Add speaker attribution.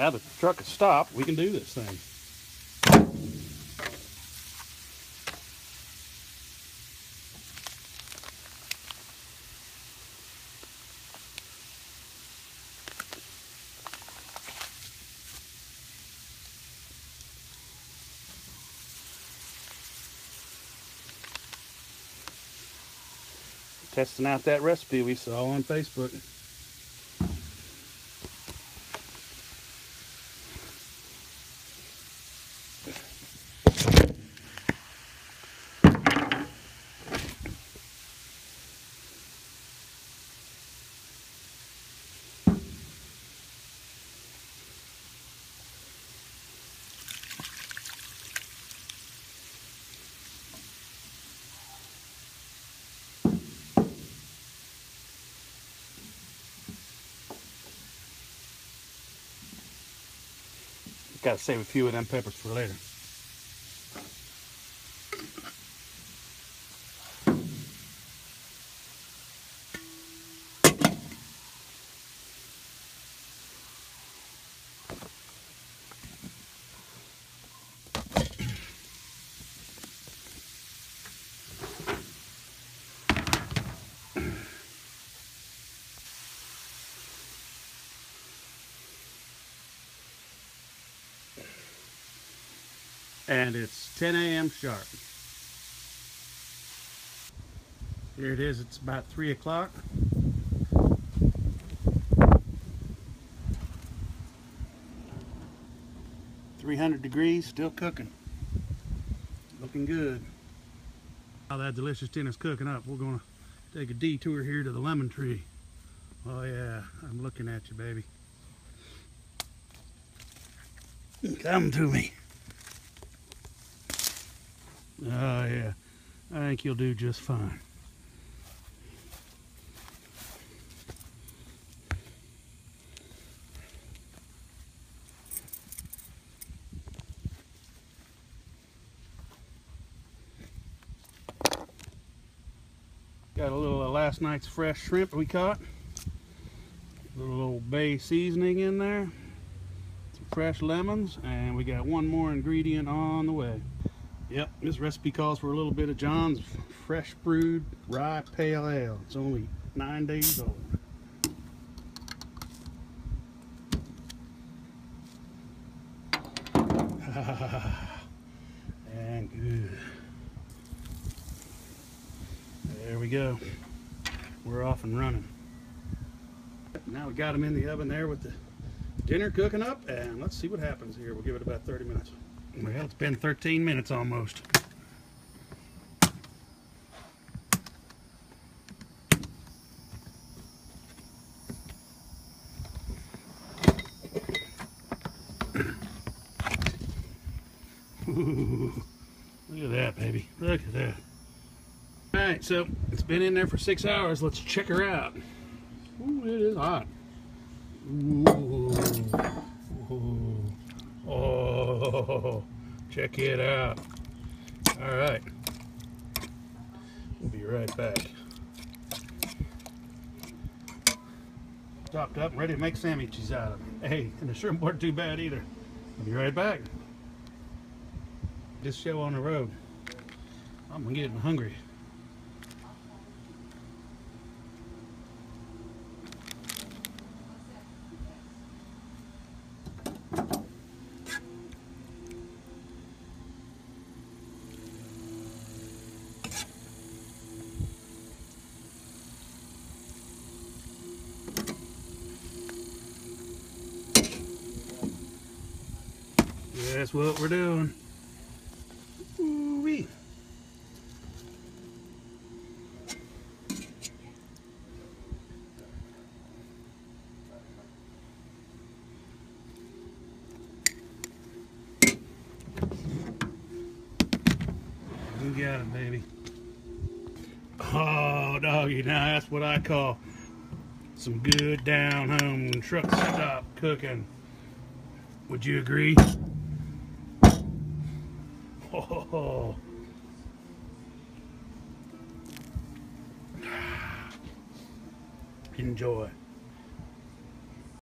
Speaker 1: Now the truck is stopped, we can do this thing. Testing out that recipe we saw on Facebook. Gotta save a few of them peppers for later. And it's 10 a.m. sharp. Here it is, it's about 3 o'clock. Three hundred degrees, still cooking. Looking good. While that delicious dinner's cooking up, we're gonna take a detour here to the lemon tree. Oh yeah, I'm looking at you, baby. Come to me. Oh yeah, I think you'll do just fine. Got a little of last night's fresh shrimp we caught. A little old bay seasoning in there. Some fresh lemons, and we got one more ingredient on the way. Yep, this recipe calls for a little bit of John's fresh brewed rye pale ale. It's only nine days old. and good. There we go. We're off and running. Now we got them in the oven there with the dinner cooking up, and let's see what happens here. We'll give it about 30 minutes. Well, it's been 13 minutes almost. Look at that, baby. Look at that. All right, so it's been in there for six hours. Let's check her out. Ooh, it is hot. Ooh. Ooh. Oh, check it out. All right. We'll be right back. Chopped up, ready to make sandwiches out of it. Hey, and the shrimp weren't too bad either. I'll be right back. This show on the road. I'm getting hungry. That's what we're doing. Ooh-wee. You got it, baby. Oh, doggy, now that's what I call some good down home truck stop cooking. Would you agree? Oh. Enjoy.